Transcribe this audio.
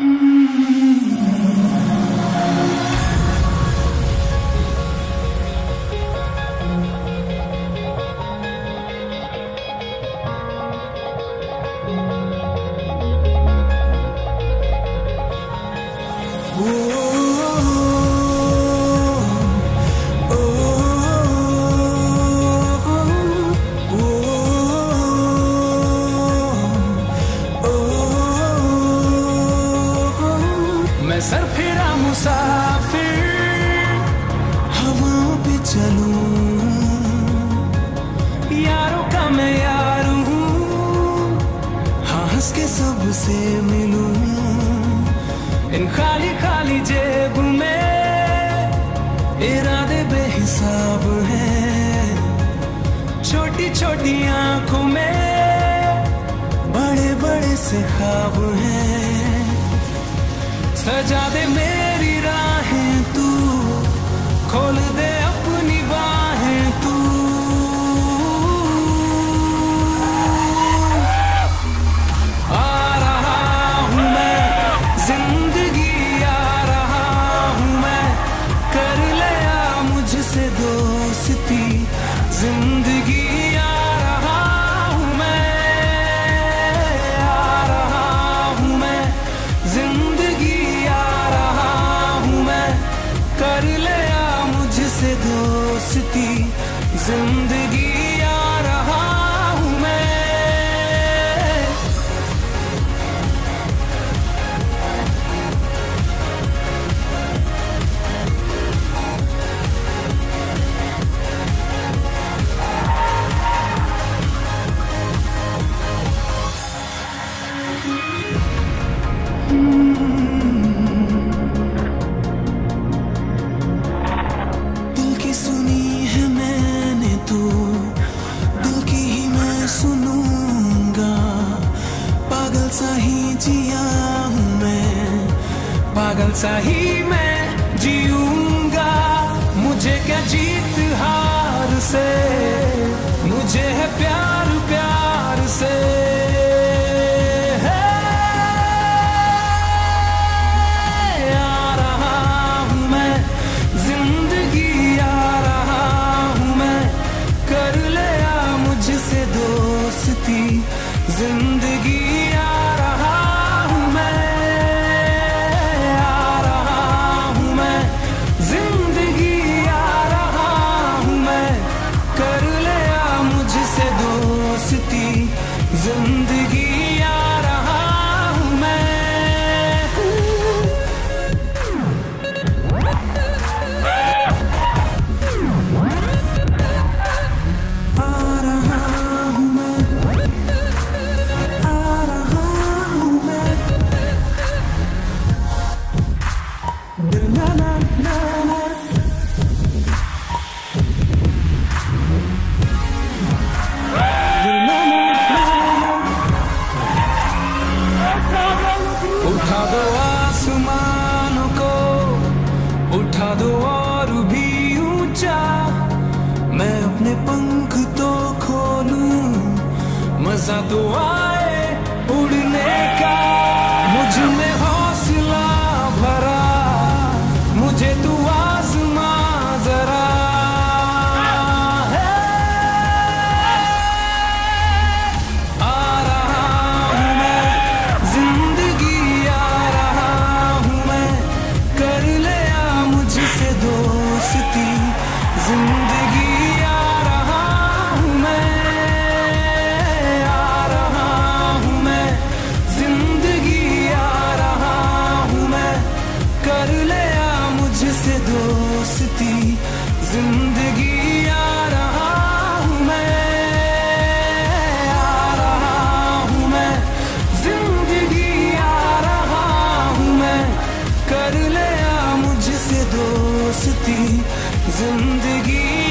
मैं मुसाफिर हवाओं पे चलूँ। यारों का मैं यार हूँ हंस के सबसे मिलूं। इन खाली खाली जेब में इरादे बेहिसाब हैं। छोटी छोटी आँखों में बड़े बड़े से ख्वाब हैं। सजा दे मेरी ज़िंदगी जिया हूँ मैं। पागल सा ही मैं जीऊँगा। मुझे क्या जीत हार से? मुझे है प्यार प्यार से। ज़िंदगी दो आसमानों को, उठा दो और भी ऊँचा। मैं अपने पंख तो खोलूं, मज़ा तो आए उड़ने का। ज़िंदगी आ रहा हूँ मैं, आ रहा हूँ मैं। ज़िंदगी आ रहा हूँ मैं। कर मुझसे दोस्ती। ज़िंदगी